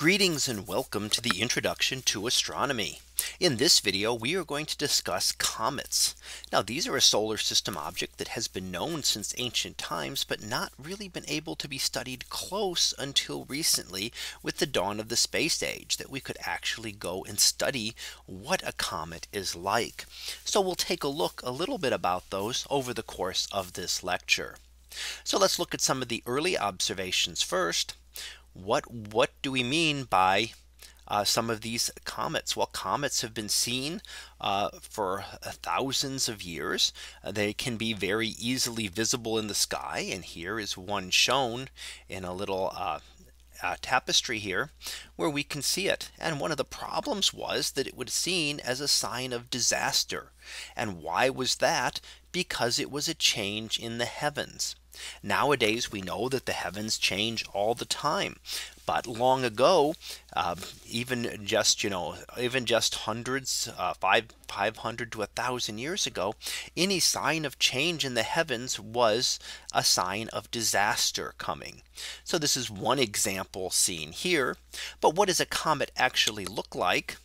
Greetings and welcome to the introduction to astronomy. In this video, we are going to discuss comets. Now these are a solar system object that has been known since ancient times, but not really been able to be studied close until recently with the dawn of the space age that we could actually go and study what a comet is like. So we'll take a look a little bit about those over the course of this lecture. So let's look at some of the early observations first what what do we mean by uh, some of these comets. Well, comets have been seen uh, for thousands of years. They can be very easily visible in the sky. And here is one shown in a little uh, uh, tapestry here where we can see it. And one of the problems was that it was seen as a sign of disaster. And why was that? Because it was a change in the heavens. Nowadays, we know that the heavens change all the time. But long ago, uh, even just, you know, even just hundreds, uh, five, 500 to a thousand years ago, any sign of change in the heavens was a sign of disaster coming. So this is one example seen here. But what does a comet actually look like?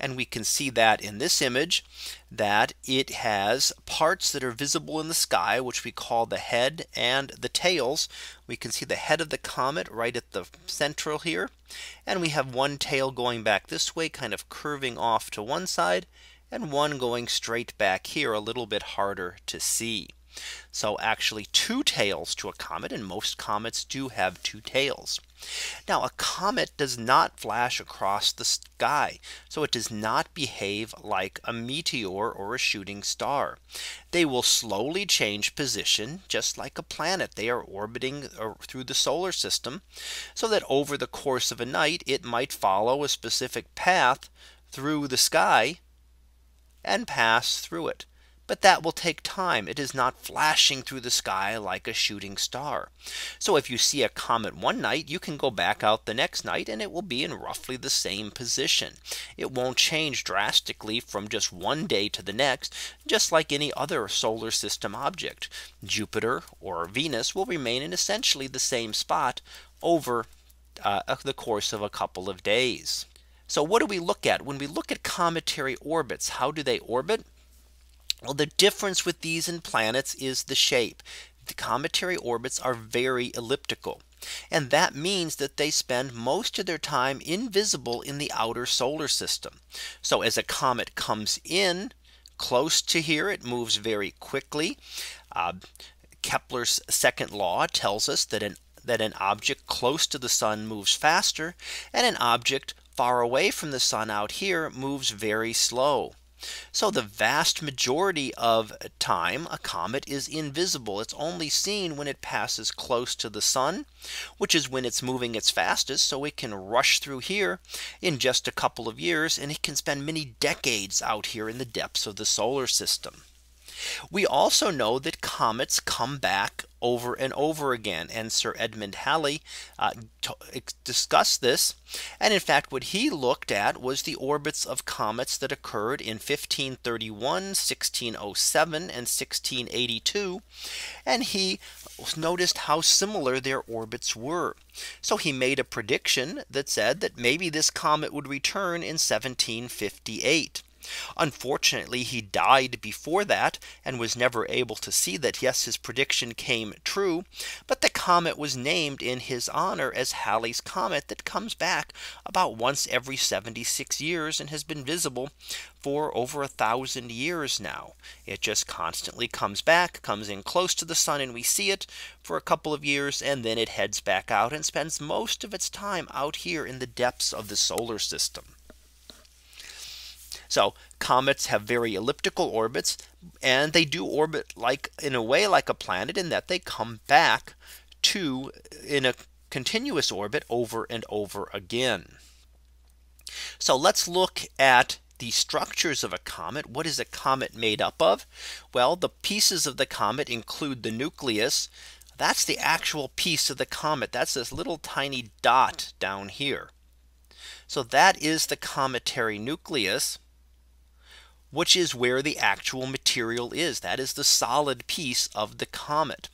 And we can see that in this image that it has parts that are visible in the sky, which we call the head and the tails. We can see the head of the comet right at the central here. And we have one tail going back this way, kind of curving off to one side and one going straight back here a little bit harder to see. So actually two tails to a comet and most comets do have two tails. Now a comet does not flash across the sky. So it does not behave like a meteor or a shooting star. They will slowly change position just like a planet. They are orbiting uh, through the solar system so that over the course of a night it might follow a specific path through the sky and pass through it but that will take time. It is not flashing through the sky like a shooting star. So if you see a comet one night, you can go back out the next night and it will be in roughly the same position. It won't change drastically from just one day to the next, just like any other solar system object. Jupiter or Venus will remain in essentially the same spot over uh, the course of a couple of days. So what do we look at when we look at cometary orbits? How do they orbit? Well, the difference with these and planets is the shape. The cometary orbits are very elliptical. And that means that they spend most of their time invisible in the outer solar system. So as a comet comes in close to here, it moves very quickly. Uh, Kepler's second law tells us that an that an object close to the sun moves faster and an object far away from the sun out here moves very slow. So the vast majority of time a comet is invisible. It's only seen when it passes close to the sun, which is when it's moving its fastest. So it can rush through here in just a couple of years and it can spend many decades out here in the depths of the solar system. We also know that comets come back over and over again. And Sir Edmond Halley uh, discussed this. And in fact, what he looked at was the orbits of comets that occurred in 1531, 1607 and 1682. And he noticed how similar their orbits were. So he made a prediction that said that maybe this comet would return in 1758. Unfortunately, he died before that and was never able to see that yes, his prediction came true. But the comet was named in his honor as Halley's comet that comes back about once every 76 years and has been visible for over a thousand years now. It just constantly comes back, comes in close to the sun and we see it for a couple of years and then it heads back out and spends most of its time out here in the depths of the solar system. So comets have very elliptical orbits and they do orbit like in a way like a planet in that they come back to in a continuous orbit over and over again. So let's look at the structures of a comet. What is a comet made up of? Well, the pieces of the comet include the nucleus. That's the actual piece of the comet. That's this little tiny dot down here. So that is the cometary nucleus which is where the actual material is. That is the solid piece of the comet.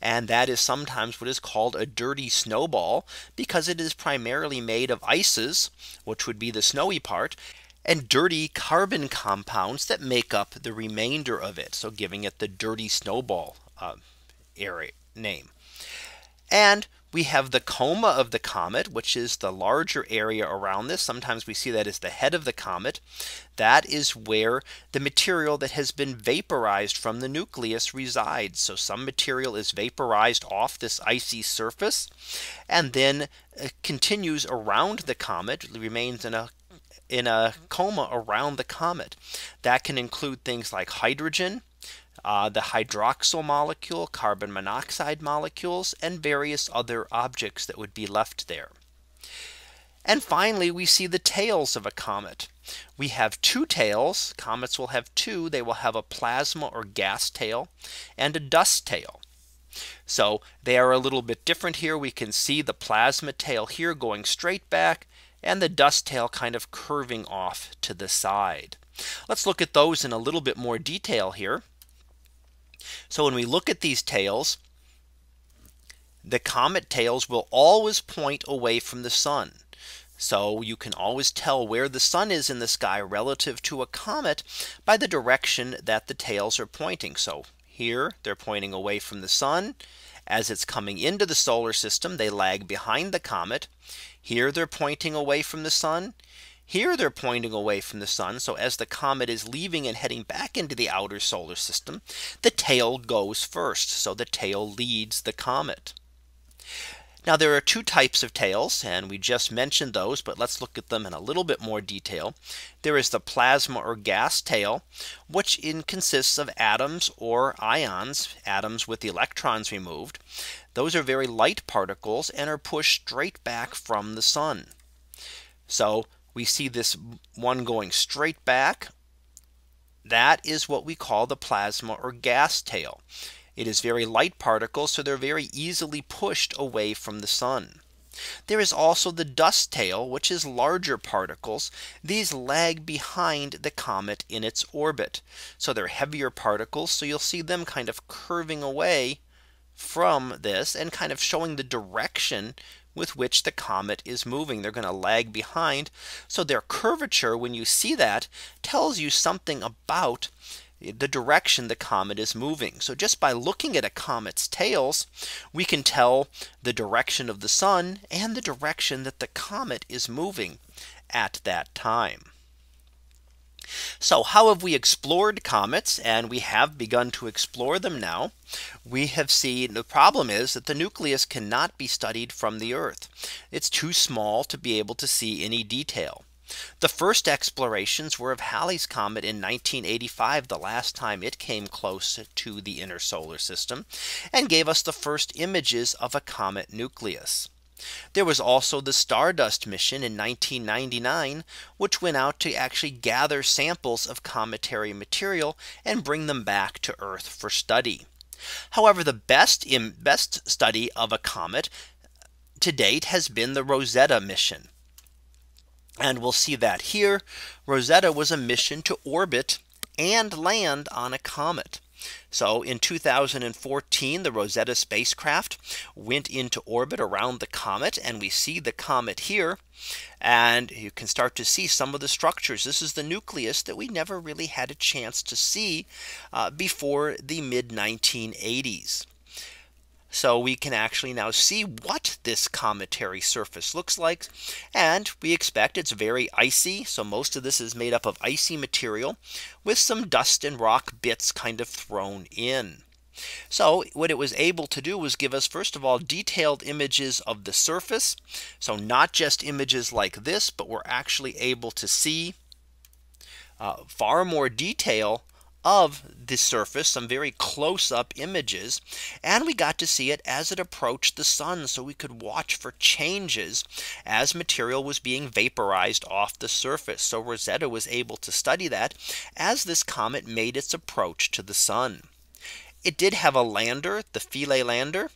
And that is sometimes what is called a dirty snowball because it is primarily made of ices, which would be the snowy part and dirty carbon compounds that make up the remainder of it. So giving it the dirty snowball uh, area name. And we have the coma of the comet, which is the larger area around this. Sometimes we see that as the head of the comet. That is where the material that has been vaporized from the nucleus resides. So some material is vaporized off this icy surface and then uh, continues around the comet remains in a in a coma around the comet. That can include things like hydrogen, uh, the hydroxyl molecule, carbon monoxide molecules, and various other objects that would be left there. And finally, we see the tails of a comet. We have two tails. Comets will have two. They will have a plasma or gas tail and a dust tail. So they are a little bit different here. We can see the plasma tail here going straight back and the dust tail kind of curving off to the side. Let's look at those in a little bit more detail here. So when we look at these tails, the comet tails will always point away from the sun. So you can always tell where the sun is in the sky relative to a comet by the direction that the tails are pointing. So here they're pointing away from the sun. As it's coming into the solar system, they lag behind the comet. Here they're pointing away from the sun. Here they're pointing away from the sun. So as the comet is leaving and heading back into the outer solar system, the tail goes first. So the tail leads the comet. Now there are two types of tails and we just mentioned those but let's look at them in a little bit more detail. There is the plasma or gas tail which consists of atoms or ions atoms with the electrons removed. Those are very light particles and are pushed straight back from the sun. So we see this one going straight back. That is what we call the plasma or gas tail. It is very light particles, so they're very easily pushed away from the sun. There is also the dust tail, which is larger particles. These lag behind the comet in its orbit. So they're heavier particles. So you'll see them kind of curving away from this and kind of showing the direction with which the comet is moving. They're going to lag behind. So their curvature, when you see that, tells you something about the direction the comet is moving. So just by looking at a comet's tails, we can tell the direction of the sun and the direction that the comet is moving at that time. So how have we explored comets and we have begun to explore them now. We have seen the problem is that the nucleus cannot be studied from the Earth. It's too small to be able to see any detail. The first explorations were of Halley's comet in 1985, the last time it came close to the inner solar system and gave us the first images of a comet nucleus. There was also the Stardust mission in 1999, which went out to actually gather samples of cometary material and bring them back to Earth for study. However, the best best study of a comet to date has been the Rosetta mission. And we'll see that here Rosetta was a mission to orbit and land on a comet. So in 2014, the Rosetta spacecraft went into orbit around the comet and we see the comet here. And you can start to see some of the structures. This is the nucleus that we never really had a chance to see uh, before the mid 1980s. So we can actually now see what this cometary surface looks like. And we expect it's very icy. So most of this is made up of icy material with some dust and rock bits kind of thrown in. So what it was able to do was give us first of all detailed images of the surface. So not just images like this, but we're actually able to see uh, far more detail of the surface, some very close up images. And we got to see it as it approached the sun. So we could watch for changes as material was being vaporized off the surface. So Rosetta was able to study that as this comet made its approach to the sun. It did have a lander, the Philae lander,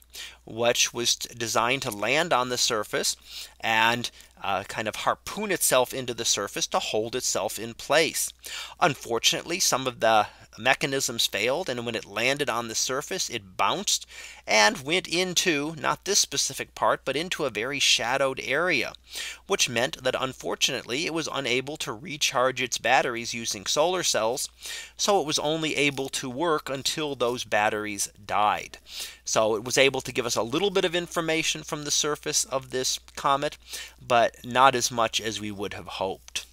which was designed to land on the surface and uh, kind of harpoon itself into the surface to hold itself in place. Unfortunately, some of the mechanisms failed and when it landed on the surface it bounced and went into not this specific part but into a very shadowed area which meant that unfortunately it was unable to recharge its batteries using solar cells so it was only able to work until those batteries died. So it was able to give us a little bit of information from the surface of this comet but not as much as we would have hoped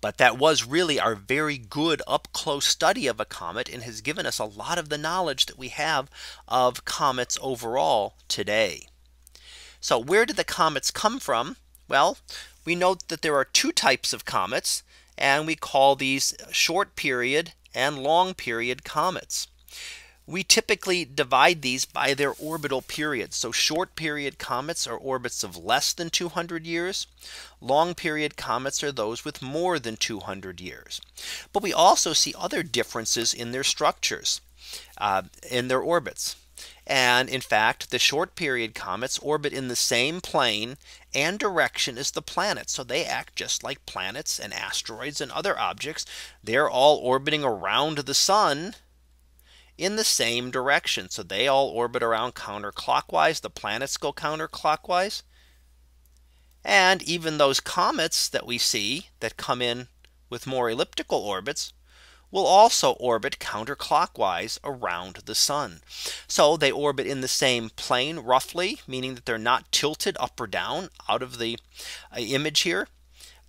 but that was really our very good up close study of a comet and has given us a lot of the knowledge that we have of comets overall today. So where did the comets come from? Well, we note that there are two types of comets and we call these short period and long period comets. We typically divide these by their orbital periods. So short period comets are orbits of less than 200 years. Long period comets are those with more than 200 years. But we also see other differences in their structures uh, in their orbits. And in fact, the short period comets orbit in the same plane and direction as the planets. So they act just like planets and asteroids and other objects. They're all orbiting around the sun in the same direction. So they all orbit around counterclockwise. The planets go counterclockwise. And even those comets that we see that come in with more elliptical orbits will also orbit counterclockwise around the sun. So they orbit in the same plane roughly, meaning that they're not tilted up or down out of the uh, image here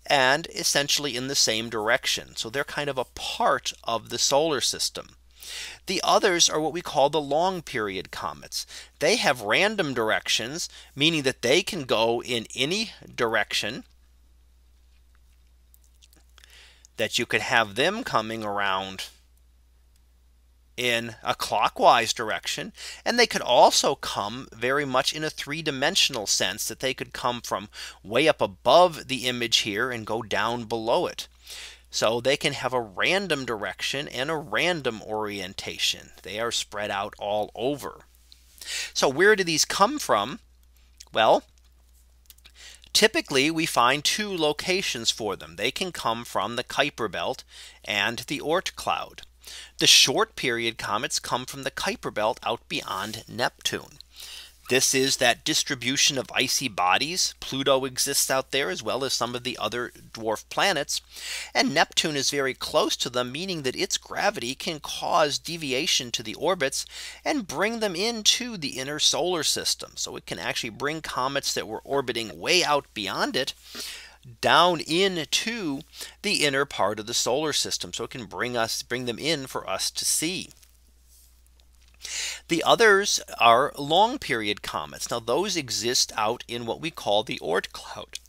and essentially in the same direction. So they're kind of a part of the solar system. The others are what we call the long period comets. They have random directions, meaning that they can go in any direction that you could have them coming around in a clockwise direction. And they could also come very much in a three dimensional sense that they could come from way up above the image here and go down below it. So they can have a random direction and a random orientation. They are spread out all over. So where do these come from? Well, typically we find two locations for them. They can come from the Kuiper belt and the Oort cloud. The short period comets come from the Kuiper belt out beyond Neptune. This is that distribution of icy bodies. Pluto exists out there as well as some of the other dwarf planets. And Neptune is very close to them, meaning that its gravity can cause deviation to the orbits and bring them into the inner solar system. So it can actually bring comets that were orbiting way out beyond it down into the inner part of the solar system. So it can bring us bring them in for us to see. The others are long period comets. Now those exist out in what we call the Oort cloud.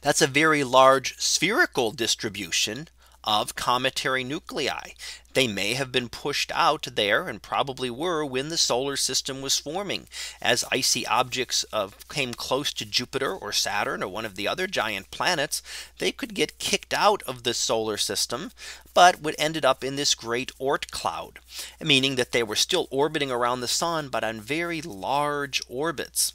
That's a very large spherical distribution of cometary nuclei. They may have been pushed out there and probably were when the solar system was forming as icy objects of came close to Jupiter or Saturn or one of the other giant planets. They could get kicked out of the solar system, but would ended up in this great Oort cloud, meaning that they were still orbiting around the sun, but on very large orbits.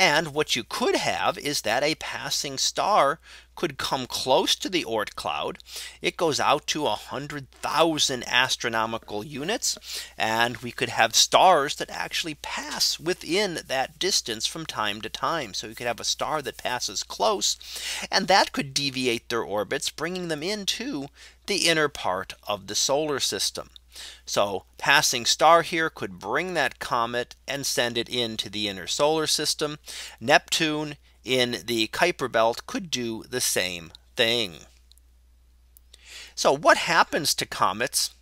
And what you could have is that a passing star could come close to the Oort cloud. It goes out to a hundred thousand astronomical units. And we could have stars that actually pass within that distance from time to time. So you could have a star that passes close and that could deviate their orbits, bringing them into the inner part of the solar system. So passing star here could bring that comet and send it into the inner solar system. Neptune in the Kuiper belt could do the same thing. So what happens to comets?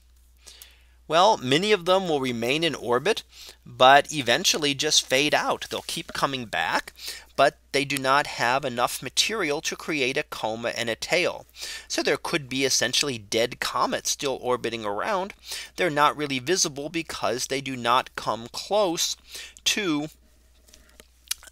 Well, many of them will remain in orbit, but eventually just fade out. They'll keep coming back, but they do not have enough material to create a coma and a tail. So there could be essentially dead comets still orbiting around. They're not really visible because they do not come close to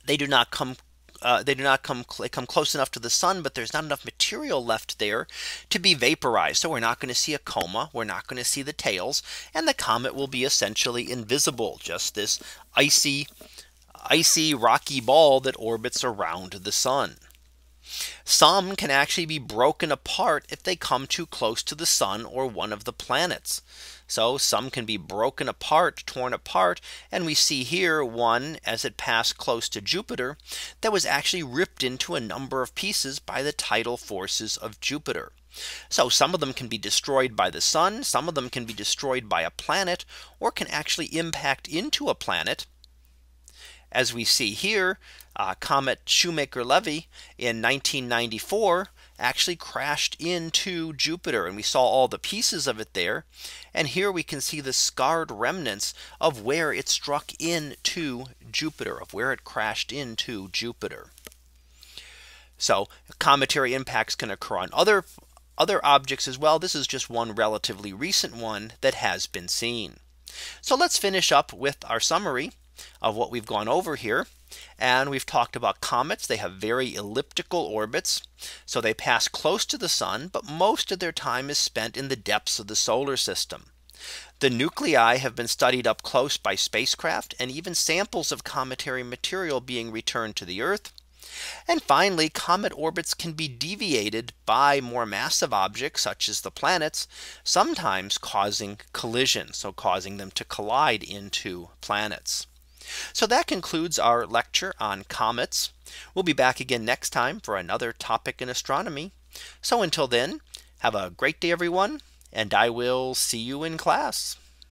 they do not come uh, they do not come come close enough to the sun, but there's not enough material left there to be vaporized. So we're not going to see a coma. We're not going to see the tails and the comet will be essentially invisible. Just this icy, icy rocky ball that orbits around the sun. Some can actually be broken apart if they come too close to the sun or one of the planets. So some can be broken apart, torn apart. And we see here one as it passed close to Jupiter that was actually ripped into a number of pieces by the tidal forces of Jupiter. So some of them can be destroyed by the sun. Some of them can be destroyed by a planet or can actually impact into a planet as we see here, uh, Comet Shoemaker Levy in 1994 actually crashed into Jupiter and we saw all the pieces of it there. And here we can see the scarred remnants of where it struck into Jupiter of where it crashed into Jupiter. So cometary impacts can occur on other other objects as well. This is just one relatively recent one that has been seen. So let's finish up with our summary of what we've gone over here. And we've talked about comets. They have very elliptical orbits. So they pass close to the sun, but most of their time is spent in the depths of the solar system. The nuclei have been studied up close by spacecraft and even samples of cometary material being returned to the Earth. And finally, comet orbits can be deviated by more massive objects such as the planets, sometimes causing collision, so causing them to collide into planets. So that concludes our lecture on comets. We'll be back again next time for another topic in astronomy. So until then, have a great day, everyone, and I will see you in class.